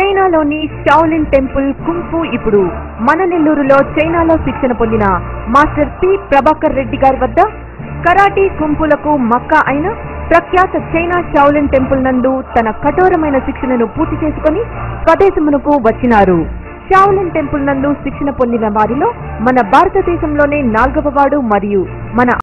చైనాలోని Shaolin temple kung fu ఇప్పుడు మన నెల్లూరులో చైనాలో శిక్షణ పొందిన మాస్టర్ పి. ప్రభాకర్ రెడ్డి గారి వద్ద కరాటీ కుంపులకు మక్కా అయిన ప్రఖ్యాత చైనా షావులిన్ టెంపుల్ నందు తన కఠోరమైన శిక్షణను పూర్తి చేసుకుని స్వదేశమునకు వచ్చినారు. షావులిన్ టెంపుల్ నందు శిక్షణ పొందిన వారిలో మన భారతదేశంలోనే నాల్గవ వాడు మరియు మన